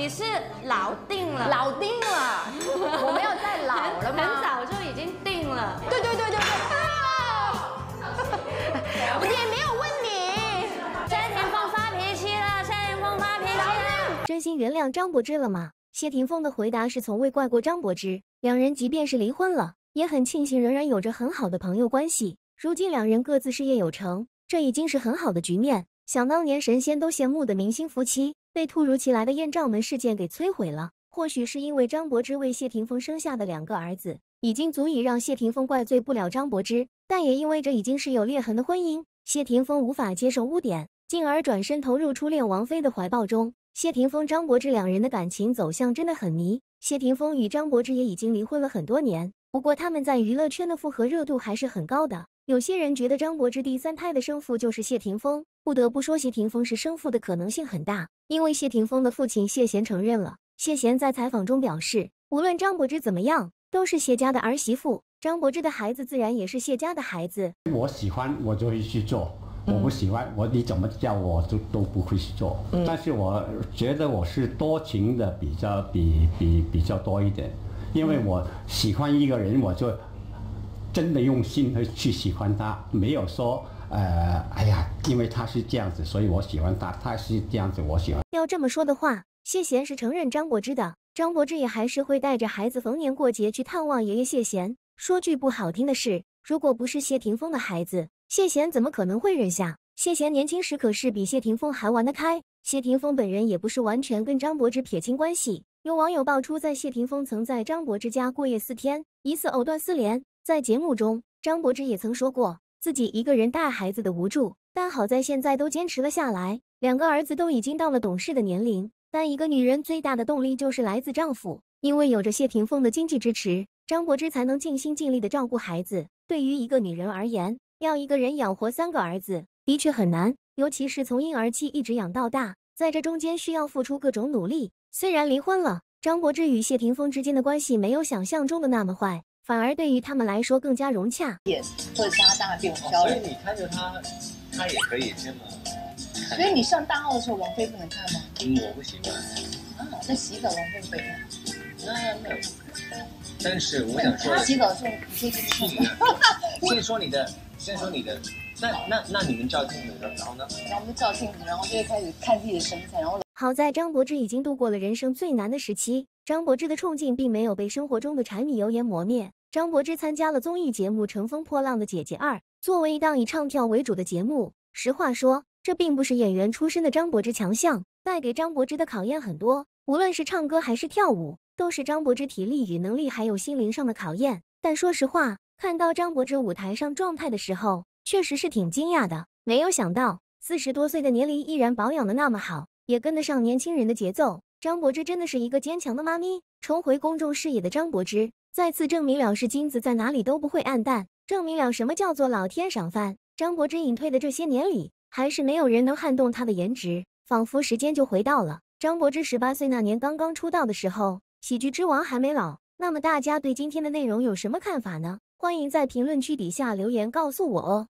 你是老定了，老定了，我没有再老了吗？很早就已经定了。对对对对对。我也没有问你。谢霆锋发脾气了，谢霆锋发脾气了。真心原谅张柏芝了吗？谢霆锋的回答是从未怪过张柏芝，两人即便是离婚了，也很庆幸仍然有着很好的朋友关系。如今两人各自事业有成，这已经是很好的局面。想当年神仙都羡慕的明星夫妻。被突如其来的艳照门事件给摧毁了。或许是因为张柏芝为谢霆锋生下的两个儿子，已经足以让谢霆锋怪罪不了张柏芝。但也因为这已经是有裂痕的婚姻，谢霆锋无法接受污点，进而转身投入初恋王菲的怀抱中。谢霆锋、张柏芝两人的感情走向真的很迷。谢霆锋与张柏芝也已经离婚了很多年，不过他们在娱乐圈的复合热度还是很高的。有些人觉得张柏芝第三胎的生父就是谢霆锋，不得不说谢霆锋是生父的可能性很大。因为谢霆锋的父亲谢贤承认了，谢贤在采访中表示，无论张柏芝怎么样，都是谢家的儿媳妇，张柏芝的孩子自然也是谢家的孩子。我喜欢我就会去做，我不喜欢我你怎么叫我都都不会去做。但是我觉得我是多情的比较比比比较多一点，因为我喜欢一个人，我就真的用心的去喜欢他，没有说。呃，哎呀，因为他是这样子，所以我喜欢他。他是这样子，我喜欢。要这么说的话，谢贤是承认张柏芝的，张柏芝也还是会带着孩子逢年过节去探望爷爷谢贤。说句不好听的是，如果不是谢霆锋的孩子，谢贤怎么可能会认下？谢贤年轻时可是比谢霆锋还玩得开。谢霆锋本人也不是完全跟张柏芝撇清关系。有网友爆出，在谢霆锋曾在张柏芝家过夜四天，疑似藕断丝连。在节目中，张柏芝也曾说过。自己一个人带孩子的无助，但好在现在都坚持了下来。两个儿子都已经到了懂事的年龄，但一个女人最大的动力就是来自丈夫，因为有着谢霆锋的经济支持，张柏芝才能尽心尽力的照顾孩子。对于一个女人而言，要一个人养活三个儿子的确很难，尤其是从婴儿期一直养到大，在这中间需要付出各种努力。虽然离婚了，张柏芝与谢霆锋之间的关系没有想象中的那么坏。反而对于他们来说更加融洽，也会加大变漂亮。所以你看着他，他也可以这么。所以你上大号的时候，王菲不能看吗？我不喜欢。啊，那洗澡王菲可以看。那那。但是我想说，他洗澡的时候，你可以看。先说你的，先说你的。那那那你们照镜子，然后呢？然后我们照镜子，然后就会开始看自己的身材，然后。好在张柏芝已经度过了人生最难的时期，张柏芝的冲劲并没有被生活中的柴米油盐磨灭。张柏芝参加了综艺节目《乘风破浪的姐姐二》，作为一档以唱跳为主的节目，实话说，这并不是演员出身的张柏芝强项，带给张柏芝的考验很多，无论是唱歌还是跳舞，都是张柏芝体力与能力还有心灵上的考验。但说实话，看到张柏芝舞台上状态的时候，确实是挺惊讶的。没有想到，四十多岁的年龄依然保养的那么好，也跟得上年轻人的节奏。张柏芝真的是一个坚强的妈咪。重回公众视野的张柏芝。再次证明了是金子在哪里都不会暗淡，证明了什么叫做老天赏饭。张柏芝隐退的这些年里，还是没有人能撼动她的颜值，仿佛时间就回到了张柏芝十八岁那年刚刚出道的时候。喜剧之王还没老，那么大家对今天的内容有什么看法呢？欢迎在评论区底下留言告诉我哦。